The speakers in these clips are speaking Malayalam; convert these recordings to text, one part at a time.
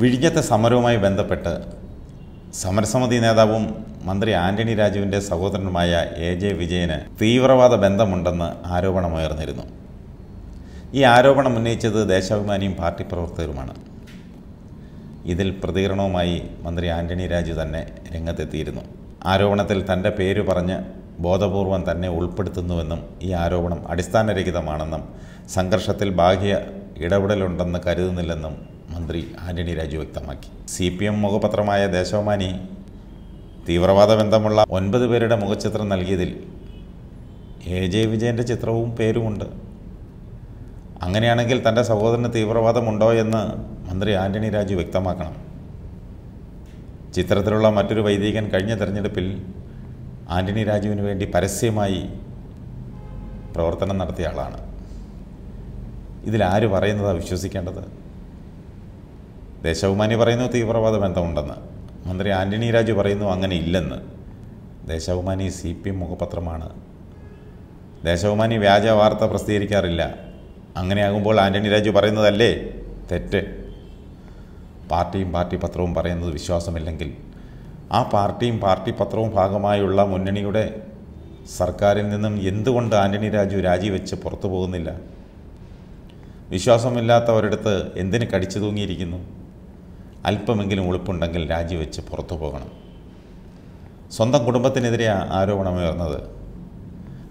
വിഴിഞ്ഞത്തെ സമരവുമായി ബന്ധപ്പെട്ട് സമരസമിതി നേതാവും മന്ത്രി ആന്റണി രാജുവിന്റെ സഹോദരനുമായ എ ജെ വിജയന് തീവ്രവാദ ബന്ധമുണ്ടെന്ന് ആരോപണമുയർന്നിരുന്നു. ഈ ആരോപണം ഉന്നയിച്ചത് ദേശാഭിമാനിയും പാർട്ടി പ്രവർത്തകരുമാണ്. ഇതിൽ പ്രതികരണവുമായി മന്ത്രി ആന്റണി രാജു തന്നെ രംഗത്തെത്തിയിരുന്നു. ആരോപണത്തിൽ തന്റെ പേര് പറഞ്ഞ് ബോധപൂർവം തന്നെ ഉൾപ്പെടുത്തുന്നുവെന്നും ഈ ആരോപണം അടിസ്ഥാനരഹിതമാണെന്നും സംഘർഷത്തിൽ ബാഹ്യ ഇടപെടലുണ്ടെന്ന് കരുതുന്നില്ലെന്നും മന്ത്രി ആന്റണി രാജു വ്യക്തമാക്കി. സി പി എം മുഖപത്രമായ ദേശാഭിമാനി തീവ്രവാദ ബന്ധമുള്ള ഒൻപത് പേരുടെ മുഖചിത്രം നൽകിയതിൽ എ ജെ വിജയന്റെ ചിത്രവും പേരുമുണ്ട്. അങ്ങനെയാണെങ്കിൽ തന്റെ സഹോദരന് തീവ്രവാദമുണ്ടോ എന്ന് മന്ത്രി ആന്റണി രാജു വ്യക്തമാക്കണം. ചിത്രത്തിലുള്ള മറ്റൊരു വൈദികൻ കഴിഞ്ഞ തെരഞ്ഞെടുപ്പിൽ ആന്റണി രാജുവിന് വേണ്ടി പരസ്യമായി പ്രവർത്തനം നടത്തിയ ആളാണ്. ഇതിലാര് പറയുന്നതാണ് വിശ്വസിക്കേണ്ടത്? ദേശാഭിമാനി പറയുന്നു തീവ്രവാദ ബന്ധമുണ്ടെന്ന്. മന്ത്രി ആന്റണി രാജു പറയുന്നു അങ്ങനെ ഇല്ലെന്ന് ദേശാഭിമാനി സി പി എം മുഖപത്രമാണ്. ദേശാഭിമാനി വ്യാജ വാർത്ത പ്രസിദ്ധീകരിക്കാറില്ല. അങ്ങനെയാകുമ്പോൾ ആന്റണി രാജു പറയുന്നതല്ലേ? തെറ്റ്. പാർട്ടിയും പാർട്ടി പത്രവും പറയുന്നത് വിശ്വാസമില്ലെങ്കിൽ ആ പാർട്ടിയും പാർട്ടി പത്രവും ഭാഗമായുള്ള മുന്നണിയുടെ സർക്കാരിൽ നിന്നും എന്തുകൊണ്ട് ആന്റണി രാജു രാജിവെച്ച് പുറത്തു പോകുന്നില്ല? വിശ്വാസമില്ലാത്തവരടുത്ത് എന്തിന് കടിച്ചു തൂങ്ങിയിരിക്കുന്നു? അല്പമെങ്കിലും ഉളുപ്പുണ്ടെങ്കിൽ രാജിവെച്ച് പുറത്തു പോകണം. സ്വന്തം കുടുംബത്തിനെതിരെ ആരോപണമുയർന്നത്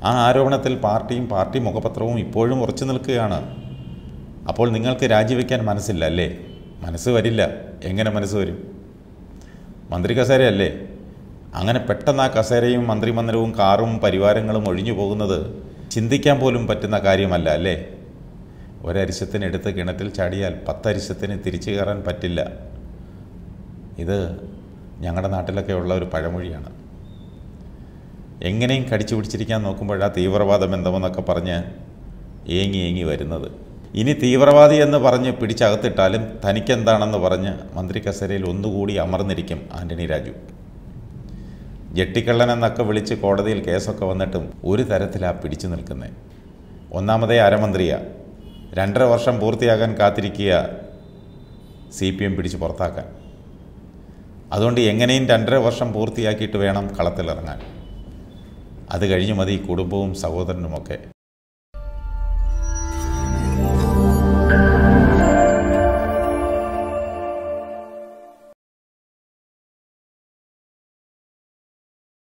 ആ ആരോപണത്തിൽ പാർട്ടിയും പാർട്ടി മുഖപത്രവും ഇപ്പോഴും ഉറച്ചു നിൽക്കുകയാണ്. അപ്പോൾ നിങ്ങൾക്ക് രാജിവെക്കാൻ മനസ്സില്ല അല്ലേ? മനസ്സ് വരില്ല. എങ്ങനെ മനസ്സ് വരും? മന്ത്രി കസേരയല്ലേ? അങ്ങനെ പെട്ടെന്ന് ആ കസേരയും മന്ത്രിമന്ദിരവും കാറും പരിവാരങ്ങളും ഒഴിഞ്ഞു പോകുന്നത് ചിന്തിക്കാൻ പോലും പറ്റുന്ന കാര്യമല്ല അല്ലേ? ഒരരിശത്തിനെടുത്ത് കിണറ്റിൽ ചാടിയാൽ പത്തരിശത്തിന് തിരിച്ചു കയറാൻ പറ്റില്ല. ഇത് ഞങ്ങളുടെ നാട്ടിലൊക്കെ ഉള്ള ഒരു പഴമൊഴിയാണ്. എങ്ങനെയും കടിച്ചു പിടിച്ചിരിക്കാൻ നോക്കുമ്പോൾ ആ തീവ്രവാദം എന്തോന്നൊക്കെ പറഞ്ഞ് ഏങ്ങി ഏങ്ങി വരുന്നത്. ഇനി തീവ്രവാദി എന്ന് പറഞ്ഞ് പിടിച്ചകത്തിട്ടാലും തനിക്കെന്താണെന്ന് പറഞ്ഞ് മന്ത്രി കസേരയിൽ ഒന്നുകൂടി അമർന്നിരിക്കും ആന്റണി രാജു. ജെട്ടിക്കള്ളൻ എന്നൊക്കെ വിളിച്ച് കോടതിയിൽ കേസൊക്കെ വന്നിട്ടും ഒരു തരത്തിലാ പിടിച്ചു നിൽക്കുന്നത് ഒന്നാമതേ അരമന്ത്രിയാ. രണ്ടര വർഷം പൂർത്തിയാകാൻ കാത്തിരിക്കുക സി പി എം പിടിച്ച് പുറത്താക്കാൻ. അതുകൊണ്ട് എങ്ങനെയും രണ്ടര വർഷം പൂർത്തിയാക്കിയിട്ട് വേണം കളത്തിലിറങ്ങാൻ. അത് കഴിഞ്ഞ് മതി കുടുംബവും സഹോദരനുമൊക്കെ.